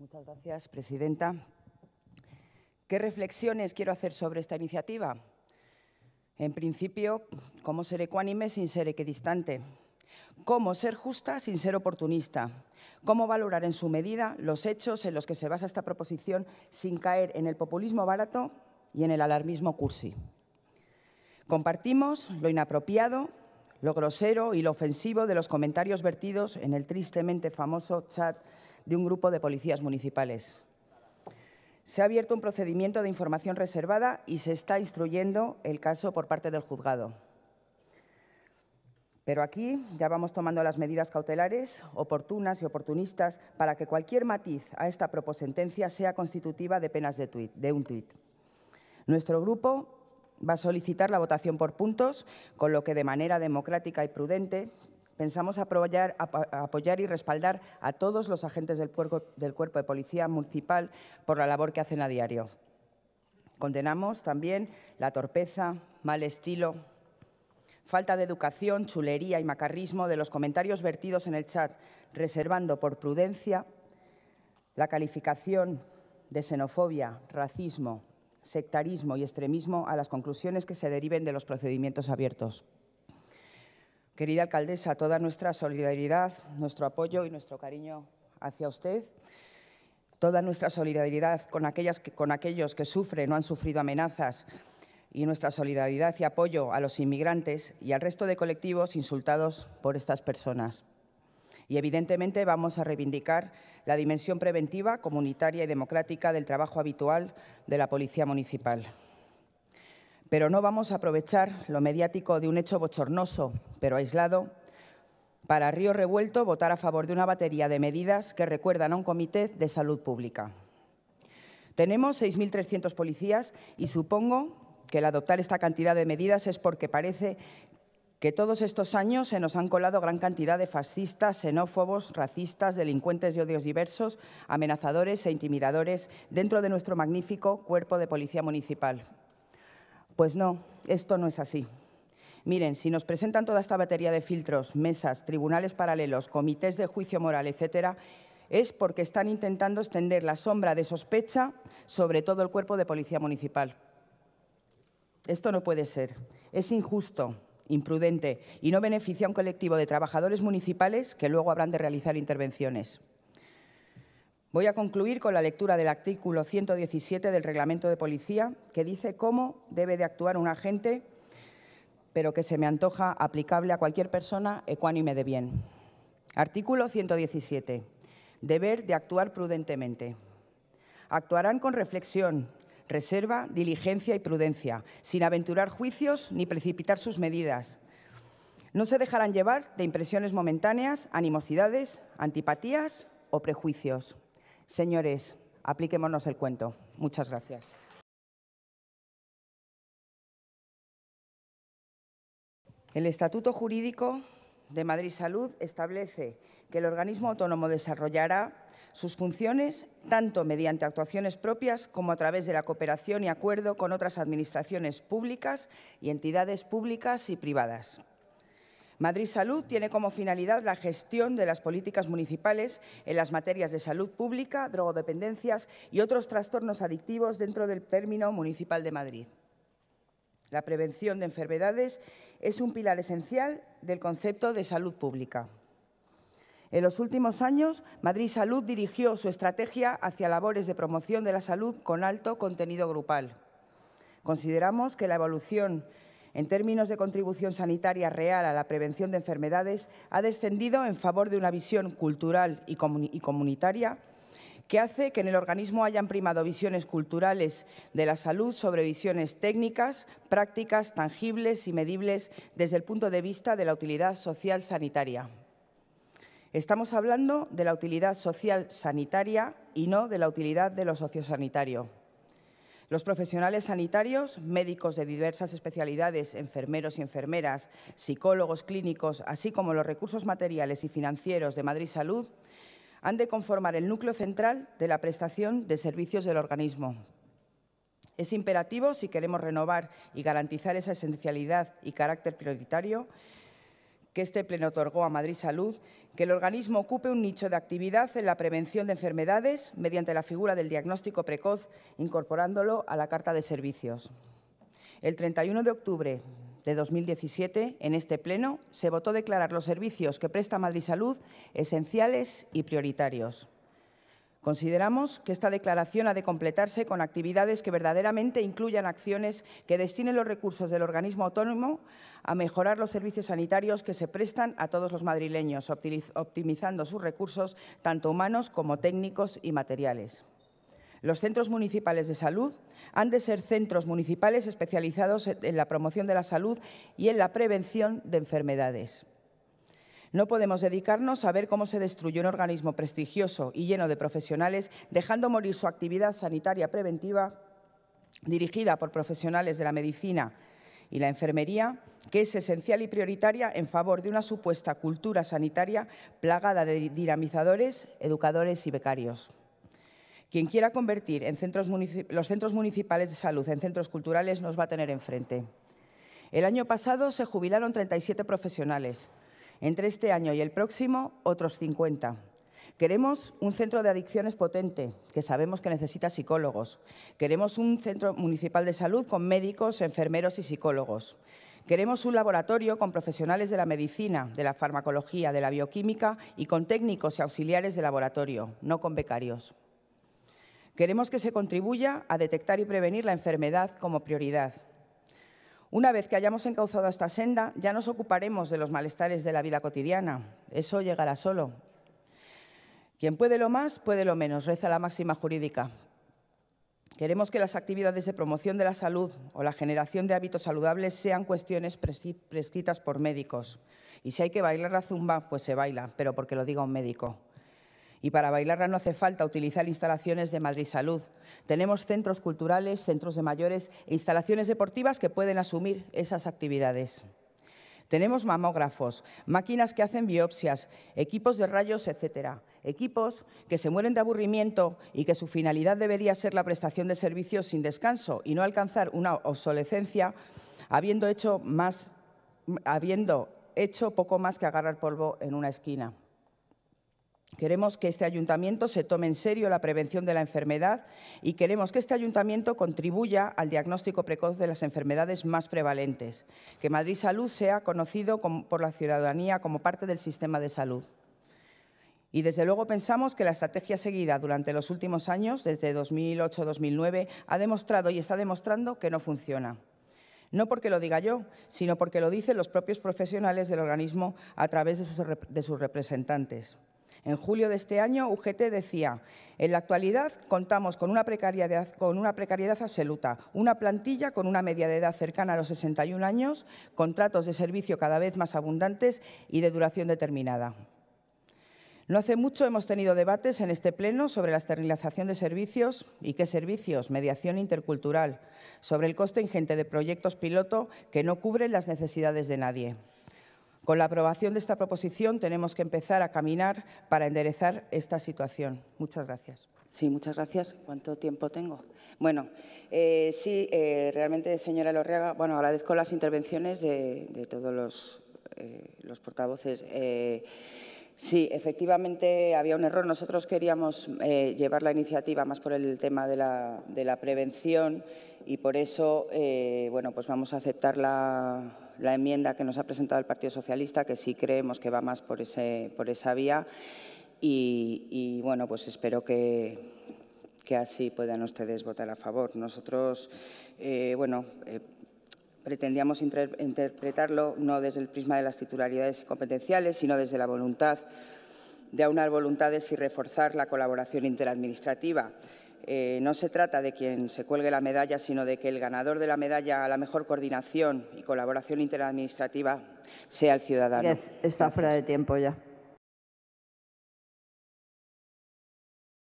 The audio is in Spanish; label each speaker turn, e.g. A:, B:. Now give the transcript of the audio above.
A: Muchas gracias, presidenta. ¿Qué reflexiones quiero hacer sobre esta iniciativa? En principio, cómo ser ecuánime sin ser equidistante. Cómo ser justa sin ser oportunista. Cómo valorar en su medida los hechos en los que se basa esta proposición sin caer en el populismo barato y en el alarmismo cursi. Compartimos lo inapropiado, lo grosero y lo ofensivo de los comentarios vertidos en el tristemente famoso chat de un grupo de policías municipales. Se ha abierto un procedimiento de información reservada y se está instruyendo el caso por parte del juzgado. Pero aquí ya vamos tomando las medidas cautelares, oportunas y oportunistas, para que cualquier matiz a esta proposentencia sea constitutiva de penas de, de un tuit. Nuestro grupo va a solicitar la votación por puntos, con lo que de manera democrática y prudente pensamos apoyar, y respaldar a todos los agentes del cuerpo de Policía Municipal por la labor que hacen a diario. Condenamos también la torpeza, mal estilo, falta de educación, chulería y macarrismo de los comentarios vertidos en el chat, reservando por prudencia la calificación de xenofobia, racismo, sectarismo y extremismo a las conclusiones que se deriven de los procedimientos abiertos. Querida alcaldesa, toda nuestra solidaridad, nuestro apoyo y nuestro cariño hacia usted, toda nuestra solidaridad con, aquellos que sufren o han sufrido amenazas y nuestra solidaridad y apoyo a los inmigrantes y al resto de colectivos insultados por estas personas. Y evidentemente vamos a reivindicar la dimensión preventiva, comunitaria y democrática del trabajo habitual de la Policía Municipal. Pero no vamos a aprovechar lo mediático de un hecho bochornoso, pero aislado, para Río Revuelto votar a favor de una batería de medidas que recuerdan a un comité de salud pública. Tenemos 6.300 policías y supongo que el adoptar esta cantidad de medidas es porque parece que todos estos años se nos han colado gran cantidad de fascistas, xenófobos, racistas, delincuentes de odios diversos, amenazadores e intimidadores dentro de nuestro magnífico cuerpo de policía municipal. Pues no, esto no es así. Miren, si nos presentan toda esta batería de filtros, mesas, tribunales paralelos, comités de juicio moral, etcétera, es porque están intentando extender la sombra de sospecha sobre todo el cuerpo de policía municipal. Esto no puede ser. Es injusto, imprudente y no beneficia a un colectivo de trabajadores municipales que luego habrán de realizar intervenciones. Voy a concluir con la lectura del artículo 117 del Reglamento de Policía, que dice cómo debe de actuar un agente, pero que se me antoja aplicable a cualquier persona ecuánime de bien. Artículo 117. Deber de actuar prudentemente. Actuarán con reflexión, reserva, diligencia y prudencia, sin aventurar juicios ni precipitar sus medidas. No se dejarán llevar de impresiones momentáneas, animosidades, antipatías o prejuicios. Señores, apliquémonos el cuento. Muchas gracias. El Estatuto Jurídico de Madrid Salud establece que el organismo autónomo desarrollará sus funciones tanto mediante actuaciones propias como a través de la cooperación y acuerdo con otras administraciones públicas y entidades públicas y privadas. Madrid Salud tiene como finalidad la gestión de las políticas municipales en las materias de salud pública, drogodependencias y otros trastornos adictivos dentro del término municipal de Madrid. La prevención de enfermedades es un pilar esencial del concepto de salud pública. En los últimos años, Madrid Salud dirigió su estrategia hacia labores de promoción de la salud con alto contenido grupal. Consideramos que la evolución en términos de contribución sanitaria real a la prevención de enfermedades ha descendido en favor de una visión cultural y, comunitaria que hace que en el organismo hayan primado visiones culturales de la salud sobre visiones técnicas, prácticas, tangibles y medibles desde el punto de vista de la utilidad social sanitaria. Estamos hablando de la utilidad social sanitaria y no de la utilidad de lo sociosanitario. Los profesionales sanitarios, médicos de diversas especialidades, enfermeros y enfermeras, psicólogos clínicos, así como los recursos materiales y financieros de Madrid Salud, han de conformar el núcleo central de la prestación de servicios del organismo. Es imperativo, si queremos renovar y garantizar esa esencialidad y carácter prioritario que este Pleno otorgó a Madrid Salud, que el organismo ocupe un nicho de actividad en la prevención de enfermedades mediante la figura del diagnóstico precoz, incorporándolo a la Carta de Servicios. El 31 de octubre de 2017, en este Pleno, se votó declarar los servicios que presta Madrid Salud esenciales y prioritarios. Consideramos que esta declaración ha de completarse con actividades que verdaderamente incluyan acciones que destinen los recursos del organismo autónomo a mejorar los servicios sanitarios que se prestan a todos los madrileños, optimizando sus recursos, tanto humanos como técnicos y materiales. Los centros municipales de salud han de ser centros municipales especializados en la promoción de la salud y en la prevención de enfermedades. No podemos dedicarnos a ver cómo se destruye un organismo prestigioso y lleno de profesionales, dejando morir su actividad sanitaria preventiva dirigida por profesionales de la medicina y la enfermería, que es esencial y prioritaria en favor de una supuesta cultura sanitaria plagada de dinamizadores, educadores y becarios. Quien quiera convertir los centros municipales de salud en centros culturales nos va a tener enfrente. El año pasado se jubilaron 37 profesionales, entre este año y el próximo, otros 50. Queremos un centro de adicciones potente, que sabemos que necesita psicólogos. Queremos un centro municipal de salud con médicos, enfermeros y psicólogos. Queremos un laboratorio con profesionales de la medicina, de la farmacología, de la bioquímica y con técnicos y auxiliares de laboratorio, no con becarios. Queremos que se contribuya a detectar y prevenir la enfermedad como prioridad. Una vez que hayamos encauzado esta senda, ya nos ocuparemos de los malestares de la vida cotidiana. Eso llegará solo. Quien puede lo más, puede lo menos, reza la máxima jurídica. Queremos que las actividades de promoción de la salud o la generación de hábitos saludables sean cuestiones prescritas por médicos. Y si hay que bailar la zumba, pues se baila, pero porque lo diga un médico. Y para bailarla no hace falta utilizar instalaciones de Madrid Salud. Tenemos centros culturales, centros de mayores e instalaciones deportivas que pueden asumir esas actividades. Tenemos mamógrafos, máquinas que hacen biopsias, equipos de rayos, etcétera. Equipos que se mueren de aburrimiento y que su finalidad debería ser la prestación de servicios sin descanso y no alcanzar una obsolescencia habiendo hecho, poco más que agarrar polvo en una esquina. Queremos que este ayuntamiento se tome en serio la prevención de la enfermedad y queremos que este ayuntamiento contribuya al diagnóstico precoz de las enfermedades más prevalentes, que Madrid Salud sea conocido por la ciudadanía como parte del sistema de salud. Y desde luego pensamos que la estrategia seguida durante los últimos años, desde 2008-2009, ha demostrado y está demostrando que no funciona. No porque lo diga yo, sino porque lo dicen los propios profesionales del organismo a través de sus representantes. En julio de este año, UGT decía, en la actualidad contamos con una, precariedad, con una precariedad absoluta, una plantilla con una media de edad cercana a los 61 años, contratos de servicio cada vez más abundantes y de duración determinada. No hace mucho hemos tenido debates en este Pleno sobre la esterilización de servicios y qué servicios, mediación intercultural, sobre el coste ingente de proyectos piloto que no cubren las necesidades de nadie. Con la aprobación de esta proposición tenemos que empezar a caminar para enderezar esta situación. Muchas gracias.
B: Sí, muchas gracias. ¿Cuánto tiempo tengo? Bueno, eh, sí, eh, realmente, señora Lorriaga, bueno, agradezco las intervenciones de, todos los, eh, portavoces. sí, efectivamente había un error. Nosotros queríamos llevar la iniciativa más por el tema de la, de la prevención y por eso, bueno, pues vamos a aceptar la la enmienda que nos ha presentado el Partido Socialista, que sí creemos que va más por, esa vía. Y, bueno, pues espero que, que, así puedan ustedes votar a favor. Nosotros, eh, bueno, eh, pretendíamos interpretarlo no desde el prisma de las titularidades competenciales, sino desde la voluntad de aunar voluntades y reforzar la colaboración interadministrativa. Eh, no se trata de quien se cuelgue la medalla, sino de que el ganador de la medalla a la mejor coordinación y colaboración interadministrativa sea el ciudadano.
C: está fuera de tiempo ya.